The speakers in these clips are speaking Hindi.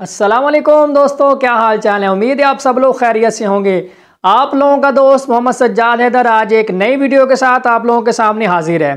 वालेकुम दोस्तों, क्या हाल चाल है? उम्मीद है आप सब लोग खैरियत से होंगे। आप लोगों का दोस्त मोहम्मद सज्जाद हैदर आज एक नई वीडियो के साथ आप लोगों के सामने हाजिर है।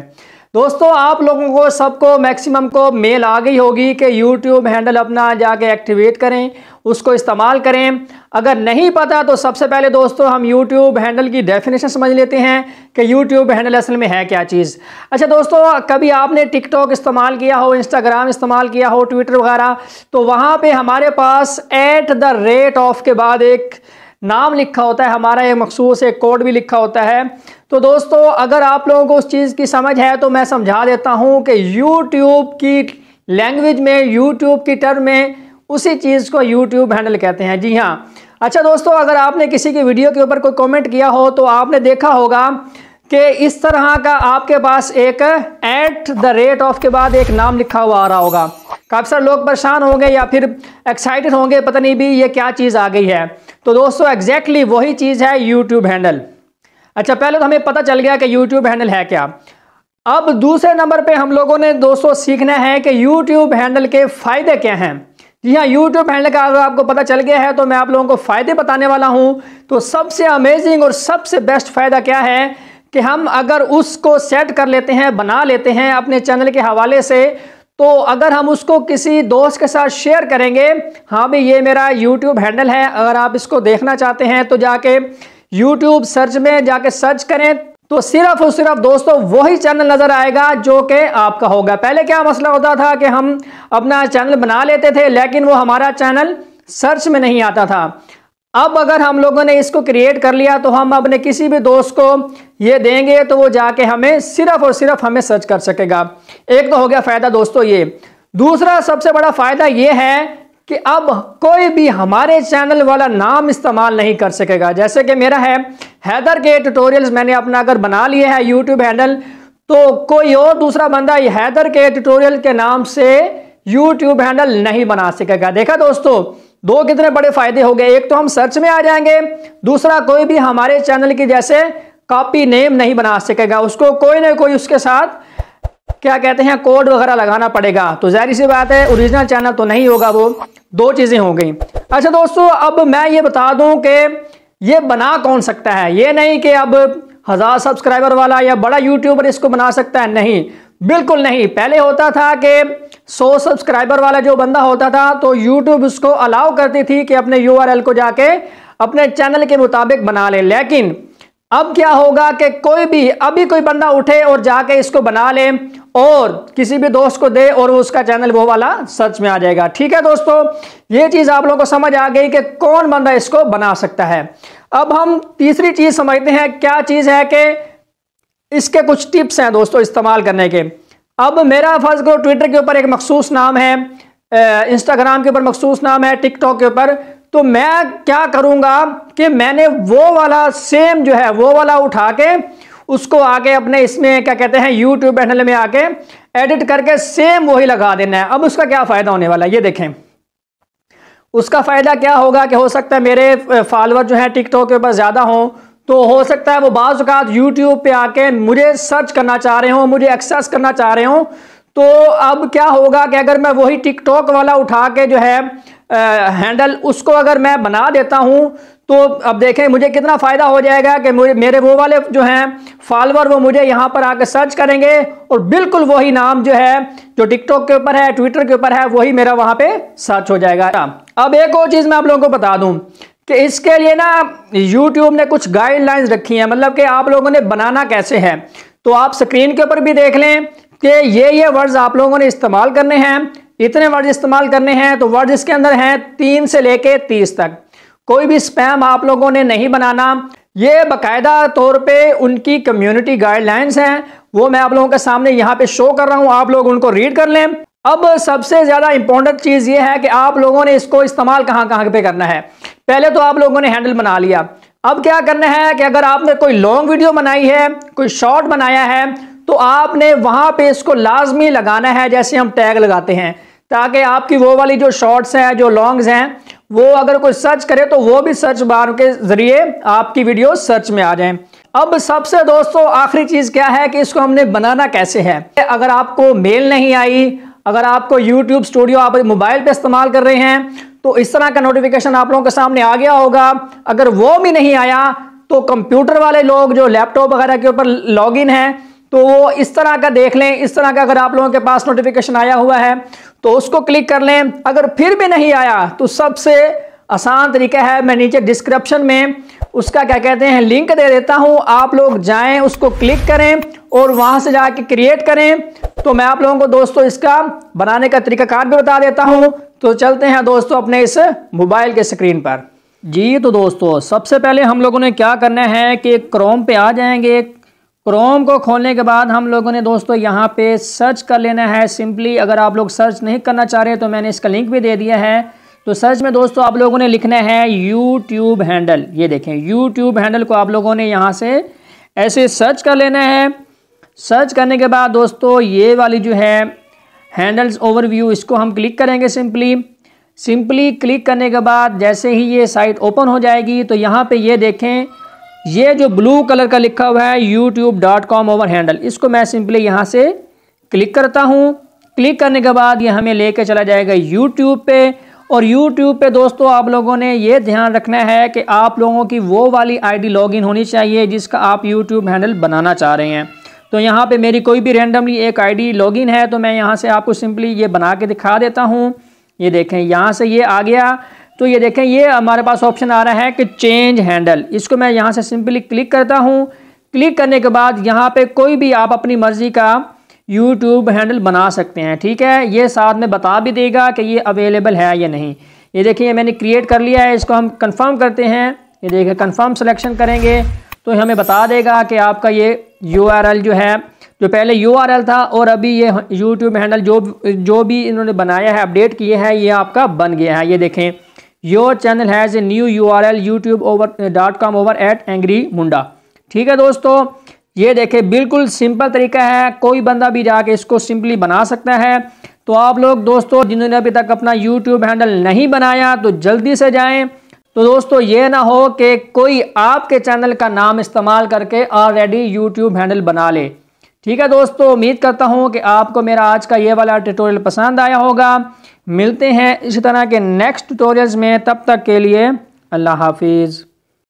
दोस्तों, आप लोगों को, सबको मैक्सिमम को मेल आ गई होगी कि यूट्यूब हैंडल अपना जाके एक्टिवेट करें, उसको इस्तेमाल करें। अगर नहीं पता तो सबसे पहले दोस्तों हम यूट्यूब हैंडल की डेफिनेशन समझ लेते हैं कि यूट्यूब हैंडल असल में है क्या चीज़। अच्छा दोस्तों, कभी आपने टिकटॉक इस्तेमाल किया हो इंस्टाग्राम इस्तेमाल किया हो ट्विटर वगैरह तो वहाँ पर हमारे पास एट द रेट ऑफ़ के बाद एक नाम लिखा होता है, हमारा एक मखसूस एक कोड भी लिखा होता है। तो दोस्तों, अगर आप लोगों को उस चीज़ की समझ है तो मैं समझा देता हूँ कि यूट्यूब की लैंग्वेज में यूट्यूब की टर्म में उसी चीज़ को यूट्यूब हैंडल कहते हैं। जी हाँ अच्छा दोस्तों, अगर आपने किसी की वीडियो के ऊपर कोई कमेंट किया हो तो आपने देखा होगा कि इस तरह का आपके पास एक एट द रेट ऑफ़ के बाद एक नाम लिखा हुआ आ रहा होगा। काफ़ी सारे लोग परेशान होंगे या फिर एक्साइटेड होंगे, पता नहीं भी ये क्या चीज़ आ गई है। तो दोस्तों एग्जैक्टली exactly वही चीज़ है यूट्यूब हैंडल अच्छा पहले तो हमें पता चल गया कि यूट्यूब हैंडल है क्या। अब दूसरे नंबर पे हम लोगों ने दोस्तों, सीखना है कि यूट्यूब हैंडल के फ़ायदे क्या हैं। जी हाँ यूट्यूब हैंडल का अगर आपको पता चल गया है तो मैं आप लोगों को फ़ायदे बताने वाला हूँ। तो सबसे अमेजिंग और सबसे बेस्ट फ़ायदा क्या है कि हम अगर उसको सेट कर लेते हैं, बना लेते हैं अपने चैनल के हवाले से तो अगर हम उसको किसी दोस्त के साथ शेयर करेंगे हाँ भाई, ये मेरा यूट्यूब हैंडल है, अगर आप इसको देखना चाहते हैं तो जाके यूट्यूब सर्च में जाके सर्च करें तो सिर्फ़ और सिर्फ़ दोस्तों वही चैनल नज़र आएगा जो कि आपका होगा। पहले क्या मसला होता था कि हम अपना चैनल बना लेते थे, लेकिन वो हमारा चैनल सर्च में नहीं आता था। अब अगर हम लोगों ने इसको क्रिएट कर लिया तो हम अपने किसी भी दोस्त को ये देंगे तो वो जाके हमें सिर्फ़ और सिर्फ़ हमें सर्च कर सकेगा। एक तो हो गया फ़ायदा दोस्तों ये। दूसरा सबसे बड़ा फ़ायदा ये है कि अब कोई भी हमारे चैनल वाला नाम इस्तेमाल नहीं कर सकेगा। जैसे कि मेरा है, हैदर के ट्यूटोरियल्स मैंने अपना अगर बना लिए है यूट्यूब हैंडल तो कोई और दूसरा बंदा हैदर के ट्यूटोरियल के नाम से यूट्यूब हैंडल नहीं बना सकेगा। देखा दोस्तों, दो कितने बड़े फ़ायदे हो गए। एक तो हम सर्च में आ जाएँगे, दूसरा कोई भी हमारे चैनल की जैसे कॉपी नेम नहीं बना सकेगा। उसको कोई ना कोई उसके साथ, क्या कहते हैं कोड वगैरह लगाना पड़ेगा। तो ज़ाहिर सी बात है ओरिजिनल चैनल तो नहीं होगा वो। दो चीज़ें हो गई। अच्छा दोस्तों, अब मैं ये बता दूँ कि ये बना कौन सकता है? ये नहीं कि अब हज़ार सब्सक्राइबर वाला या बड़ा यूट्यूबर इसको बना सकता है। नहीं, बिल्कुल नहीं। पहले होता था कि 100 सब्सक्राइबर वाला जो बंदा होता था तो यूट्यूब उसको अलाउ करती थी कि अपने यूआरएल को जाके अपने चैनल के मुताबिक बना ले। लेकिन अब क्या होगा कि कोई भी, अभी कोई बंदा उठे और जाके इसको बना ले और किसी भी दोस्त को दे और उसका चैनल वो वाला सर्च में आ जाएगा। ठीक है दोस्तों? ये चीज़ आप लोगों को समझ आ गई कि कौन बंदा इसको बना सकता है। अब हम तीसरी चीज़ समझते हैं, क्या चीज़ है कि इसके कुछ टिप्स हैं दोस्तों इस्तेमाल करने के। अब मेरा फ़र्ज़ करो, ट्विटर के ऊपर एक मखसूस नाम है इंस्टाग्राम के ऊपर मखसूस नाम है टिकटॉक के ऊपर। तो मैं क्या करूँगा कि मैंने वो वाला सेम जो है, वो वाला उठा के उसको आके अपने इसमें क्या कहते हैं यूट्यूब चैनल में आके एडिट करके सेम वही लगा देना है। अब उसका क्या फ़ायदा होने वाला है? ये देखें। उसका फ़ायदा क्या होगा कि हो सकता है मेरे फॉलोअर जो है टिकटॉक के ऊपर ज़्यादा हों तो हो सकता है वो बाज़ात यूट्यूब पे आके मुझे सर्च करना चाह रहे हो, मुझे एक्सेस करना चाह रहे हो। तो अब क्या होगा कि अगर मैं वही टिकटॉक वाला उठा के जो है हैंडल उसको अगर मैं बना देता हूँ तो अब देखें, मुझे कितना फ़ायदा हो जाएगा कि मुझे, मेरे वो वाले जो हैं फॉलोअर वो मुझे यहाँ पर आकर सर्च करेंगे और बिल्कुल वही नाम जो है, जो टिकटॉक के ऊपर है ट्विटर के ऊपर है, वही मेरा वहाँ पे सर्च हो जाएगा। अब एक और चीज़ मैं आप लोगों को बता दूँ कि इसके लिए ना यूट्यूब ने कुछ गाइडलाइंस रखी हैं। मतलब कि आप लोगों ने बनाना कैसे है? तो आप स्क्रीन के ऊपर भी देख लें कि ये ये वर्ड्स आप लोगों ने इस्तेमाल करने हैं। इतने वर्ड इस्तेमाल करने हैं तो वर्ड इसके अंदर हैं तीन से लेके तीस तक। कोई भी स्पैम आप लोगों ने नहीं बनाना। ये बाकायदा तौर पे उनकी कम्युनिटी गाइडलाइंस हैं। वो मैं आप लोगों के सामने यहाँ पे शो कर रहा हूँ, आप लोग उनको रीड कर लें। अब सबसे ज़्यादा इंपॉर्टेंट चीज़ ये है कि आप लोगों ने इसको इस्तेमाल कहाँ कहाँ पे करना है। पहले तो आप लोगों ने हैंडल बना लिया। अब क्या करना है कि अगर आपने कोई लॉन्ग वीडियो बनाई है, कोई शॉर्ट बनाया है तो आपने वहाँ पे इसको लाजमी लगाना है, जैसे हम टैग लगाते हैं। ताकि आपकी वो वाली जो शॉर्ट्स हैं, जो लॉन्ग्स हैं, वो अगर कोई सर्च करे तो वो भी सर्च बार के ज़रिए आपकी वीडियो सर्च में आ जाए। अब सबसे दोस्तों, आखिरी चीज़ क्या है कि इसको हमने बनाना कैसे है? अगर आपको मेल नहीं आई, अगर आपको यूट्यूब स्टूडियो आप मोबाइल पे इस्तेमाल कर रहे हैं तो इस तरह का नोटिफिकेशन आप लोगों के सामने आ गया होगा। अगर वो भी नहीं आया तो कंप्यूटर वाले लोग जो लैपटॉप वगैरह के ऊपर लॉगिन है तो इस तरह का देख लें, इस तरह का अगर आप लोगों के पास नोटिफिकेशन आया हुआ है तो उसको क्लिक कर लें। अगर फिर भी नहीं आया तो सबसे आसान तरीका है, मैं नीचे डिस्क्रिप्शन में उसका क्या कहते हैं लिंक दे देता हूँ। आप लोग जाएँ, उसको क्लिक करें और वहाँ से जाके क्रिएट करें। तो मैं आप लोगों को दोस्तों इसका बनाने का तरीकाकार भी बता देता हूँ। तो चलते हैं दोस्तों अपने इस मोबाइल के स्क्रीन पर। जी तो दोस्तों, सबसे पहले हम लोगों ने क्या करना है कि क्रोम पे आ जाएँगे क्रोम को खोलने के बाद हम लोगों ने दोस्तों यहाँ पे सर्च कर लेना है। सिंपली अगर आप लोग सर्च नहीं करना चाह रहे तो मैंने इसका लिंक भी दे दिया है। तो सर्च में दोस्तों आप लोगों ने लिखना है यूट्यूब हैंडल ये देखें यूट्यूब हैंडल को आप लोगों ने यहाँ से ऐसे सर्च कर लेना है। सर्च करने के बाद दोस्तों ये वाली जो है हैंडल्स ओवरव्यू इसको हम क्लिक करेंगे सिंपली सिंपली क्लिक करने के बाद जैसे ही ये साइट ओपन हो जाएगी तो यहाँ पे ये देखें ये जो ब्लू कलर का लिखा हुआ है YouTube dot com over handle इसको मैं सिंपली यहाँ से क्लिक करता हूँ। क्लिक करने के बाद ये हमें लेके चला जाएगा यूट्यूब पे। और यूट्यूब पे दोस्तों, आप लोगों ने ये ध्यान रखना है कि आप लोगों की वो वाली आईडी लॉगिन होनी चाहिए जिसका आप यूट्यूब हैंडल बनाना चाह रहे हैं। तो यहाँ पे मेरी कोई भी रैंडमली एक आईडी लॉगिन है तो मैं यहाँ से आपको सिंपली ये बना के दिखा देता हूँ। ये देखें, यहाँ से ये आ गया। तो ये देखें, ये हमारे पास ऑप्शन आ रहा है कि चेंज हैंडल इसको मैं यहाँ से सिंपली क्लिक करता हूँ। क्लिक करने के बाद यहाँ पे कोई भी आप अपनी मर्ज़ी का यूट्यूब हैंडल बना सकते हैं, ठीक है? ये साथ में बता भी देगा कि ये अवेलेबल है या नहीं। ये देखिए मैंने क्रिएट कर लिया है, इसको हम कंफर्म करते हैं। ये देखिए कंफर्म सिलेक्शन करेंगे तो हमें बता देगा कि आपका ये यूआरएल जो है, जो पहले यूआरएल था और अभी ये यूट्यूब हैंडल जो जो भी इन्होंने बनाया है अपडेट किए हैं, ये आपका बन गया है। ये देखें your channel has a new U R L YouTube over dot com over at angry Munda ठीक है दोस्तों, ये देखें, बिल्कुल सिंपल तरीका है। कोई बंदा भी जाके इसको सिंपली बना सकता है। तो आप लोग दोस्तों, जिन्होंने अभी तक अपना यूट्यूब हैंडल नहीं बनाया तो जल्दी से जाएँ। तो दोस्तों, ये ना हो कि कोई आपके चैनल का नाम इस्तेमाल करके ऑलरेडी यूट्यूब हैंडल बना ले। ठीक है दोस्तों, उम्मीद करता हूँ कि आपको मेरा आज का ये वाला ट्यूटोरियल पसंद आया होगा। मिलते हैं इसी तरह के नेक्स्ट ट्यूटोरियल्स में तब तक के लिए अल्लाह हाफिज़।